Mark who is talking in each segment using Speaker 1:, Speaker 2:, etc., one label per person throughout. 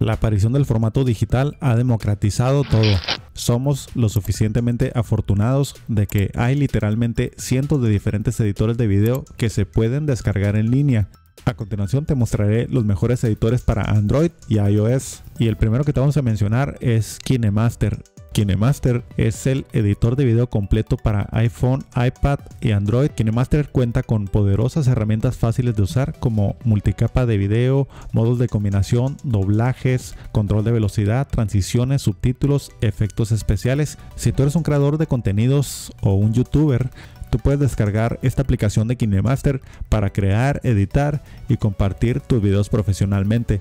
Speaker 1: La aparición del formato digital ha democratizado todo. Somos lo suficientemente afortunados de que hay literalmente cientos de diferentes editores de video que se pueden descargar en línea. A continuación te mostraré los mejores editores para Android y iOS. Y el primero que te vamos a mencionar es KineMaster. KineMaster es el editor de video completo para iPhone, iPad y Android. KineMaster cuenta con poderosas herramientas fáciles de usar como multicapa de video, modos de combinación, doblajes, control de velocidad, transiciones, subtítulos, efectos especiales. Si tú eres un creador de contenidos o un youtuber, tú puedes descargar esta aplicación de KineMaster para crear, editar y compartir tus videos profesionalmente.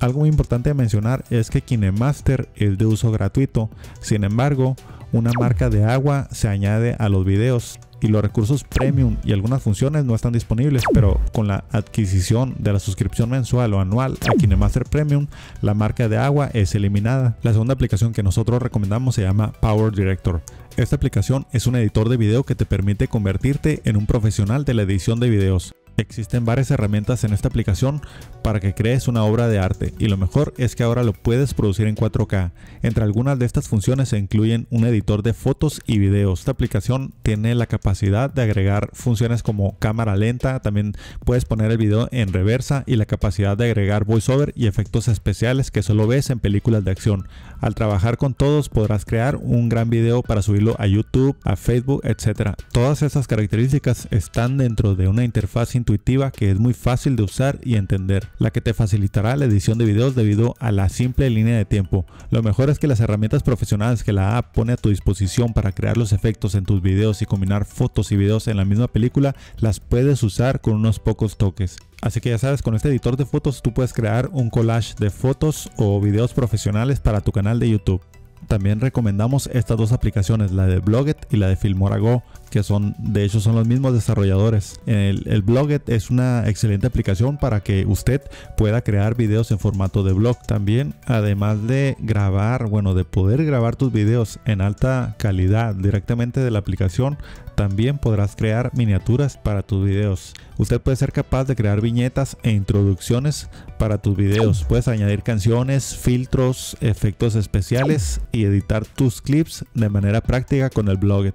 Speaker 1: Algo muy importante de mencionar es que KineMaster es de uso gratuito, sin embargo, una marca de agua se añade a los videos y los recursos premium y algunas funciones no están disponibles, pero con la adquisición de la suscripción mensual o anual a KineMaster Premium, la marca de agua es eliminada. La segunda aplicación que nosotros recomendamos se llama Power Director. Esta aplicación es un editor de video que te permite convertirte en un profesional de la edición de videos. Existen varias herramientas en esta aplicación para que crees una obra de arte y lo mejor es que ahora lo puedes producir en 4K. Entre algunas de estas funciones se incluyen un editor de fotos y videos. Esta aplicación tiene la capacidad de agregar funciones como cámara lenta, también puedes poner el video en reversa y la capacidad de agregar voiceover y efectos especiales que solo ves en películas de acción. Al trabajar con todos podrás crear un gran video para subirlo a YouTube, a Facebook, etc. Todas esas características están dentro de una interfaz intuitiva que es muy fácil de usar y entender, la que te facilitará la edición de videos debido a la simple línea de tiempo. Lo mejor es que las herramientas profesionales que la app pone a tu disposición para crear los efectos en tus videos y combinar fotos y videos en la misma película las puedes usar con unos pocos toques. Así que ya sabes, con este editor de fotos tú puedes crear un collage de fotos o videos profesionales para tu canal de YouTube. También recomendamos estas dos aplicaciones, la de Bloget y la de Filmora Go, que son, de hecho, son los mismos desarrolladores. El, el es una excelente aplicación para que usted pueda crear videos en formato de blog. También, además de grabar, bueno, de poder grabar tus videos en alta calidad directamente de la aplicación, también podrás crear miniaturas para tus videos. Usted puede ser capaz de crear viñetas e introducciones para tus videos. Puedes añadir canciones, filtros, efectos especiales y editar tus clips de manera práctica con el Bloget.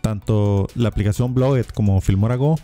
Speaker 1: Tanto la aplicación Bloget como Filmora Go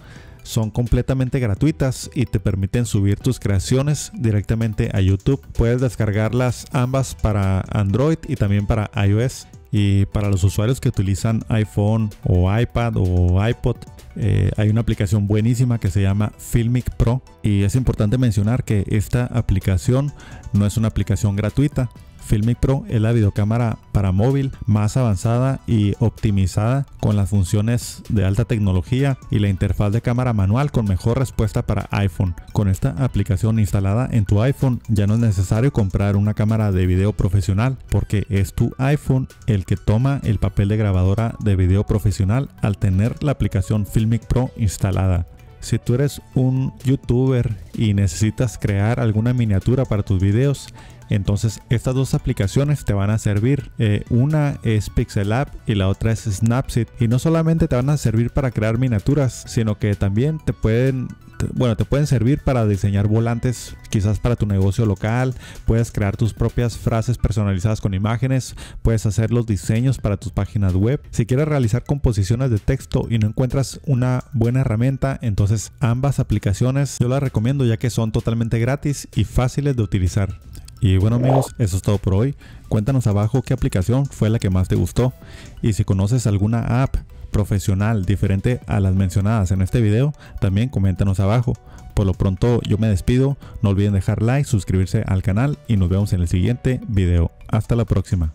Speaker 1: son completamente gratuitas y te permiten subir tus creaciones directamente a YouTube. Puedes descargarlas ambas para Android y también para iOS. Y para los usuarios que utilizan iPhone o iPad o iPod, eh, hay una aplicación buenísima que se llama Filmic Pro. Y es importante mencionar que esta aplicación no es una aplicación gratuita. Filmic Pro es la videocámara para móvil más avanzada y optimizada con las funciones de alta tecnología y la interfaz de cámara manual con mejor respuesta para iPhone. Con esta aplicación instalada en tu iPhone ya no es necesario comprar una cámara de video profesional porque es tu iPhone el que toma el papel de grabadora de video profesional al tener la aplicación Filmic Pro instalada. Si tú eres un youtuber y necesitas crear alguna miniatura para tus videos, entonces estas dos aplicaciones te van a servir. Eh, una es Pixel App y la otra es Snapseed. Y no solamente te van a servir para crear miniaturas, sino que también te pueden bueno, te pueden servir para diseñar volantes quizás para tu negocio local, puedes crear tus propias frases personalizadas con imágenes, puedes hacer los diseños para tus páginas web. Si quieres realizar composiciones de texto y no encuentras una buena herramienta, entonces ambas aplicaciones yo las recomiendo ya que son totalmente gratis y fáciles de utilizar. Y bueno amigos, eso es todo por hoy. Cuéntanos abajo qué aplicación fue la que más te gustó y si conoces alguna app profesional diferente a las mencionadas en este video, también coméntanos abajo. Por lo pronto yo me despido, no olviden dejar like, suscribirse al canal y nos vemos en el siguiente video. Hasta la próxima.